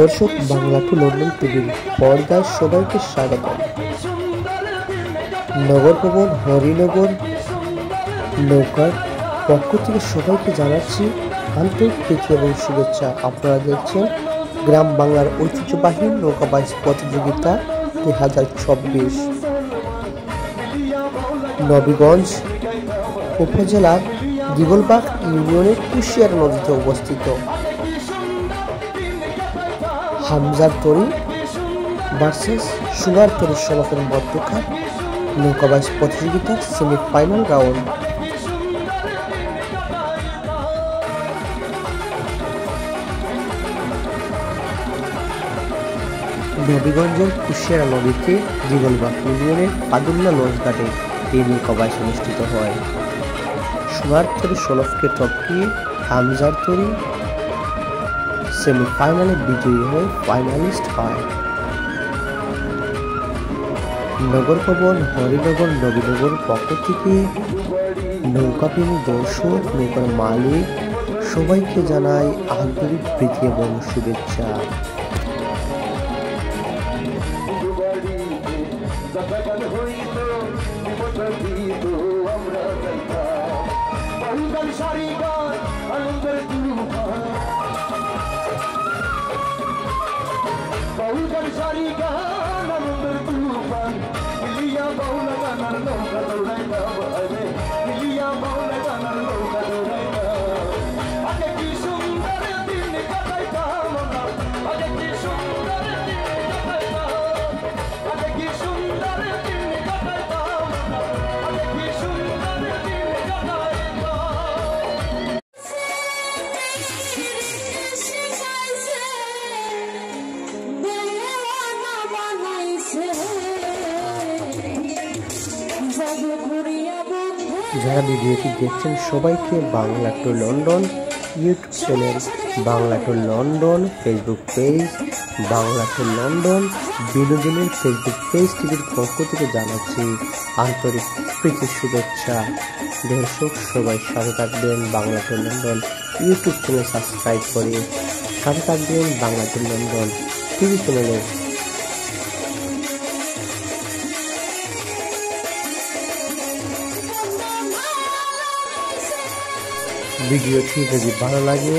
দর্শক, Bangla to London টিভির পর্দার সবাইকে স্বাগত। নগর ভবন হরিনগর নৌকার পক্ষ থেকে সবাইকে জানাচ্ছি আন্তরিক প্রীতি এবং শুভেচ্ছা। আপনারা দেখছেন গ্রাম বাংলার ঐতিহ্যবাহী নৌকাবাজ প্রতিযোগিতা দুই হাজার চব্বিশ। নবীগঞ্জ উপজেলার দিগলবাগ ইউনিয়নের কুশিয়ার নদীতে অবস্থিত। হামজার তরি ভার্সেস সুগার তরির সমাপন মধ্যকার নৌকাবাজ প্রতিযোগিতার সেমিফাইনাল রাউন্ড নবীগঞ্জের কুশিয়ারা নদীতে দিগলবাগ ইউনিয়নের পাদুল্লা লঞ্চঘাটে এই নৌকাবাজ অনুষ্ঠিত হয়। সোনার তরি সলফকে টপকিয়ে হামজার তরি সেমিফাইনালে বিজয়ী হয়ে ফাইনালিস্ট হয়। নগর ভবন, হরিনগর, নবীনগর পক্ষ থেকে নৌকাপ্রেমী দর্শক, নৌকার মালিক সবাইকে জানাই আন্তরিক প্রীতি এবং শুভেচ্ছা। আমরা सारी कहा যারা ভিডিওটি দেখছেন সবাইকে Bangla to London YouTube channel Bangla to London Facebook page Bangla to London, বিনোদনের ফেসবুক পেজ টিভির পক্ষ থেকে জানাচ্ছি আন্তরিক প্রীতি, শুভেচ্ছা। দর্শক, সবাই সাথে থাকবেন Bangla to London YouTube channel subscribe করে সাথে থাকবেন বাংলা টু লন্ডন টিভি চ্যানেলে ভিডিওটি যদি ভালো লাগে,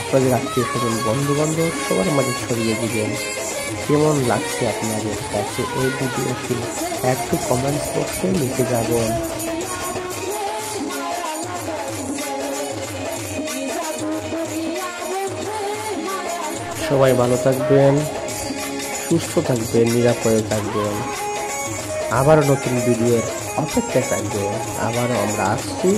আপনাদের আত্মীয় স্বজন বন্ধু বান্ধব সবার মাঝে ছড়িয়ে দিবেন। কেমন লাগছে আপনাদের কাছে এই ভিডিওটি? একটু কমেন্ট বক্সে লিখে যাবেন। সবাই ভালো থাকবেন, সুস্থ থাকবেন, নিরাপদে থাকবেন। আবারও নতুন ভিডিওর অপেক্ষায় থাকবে আবারও আমরা আসছি।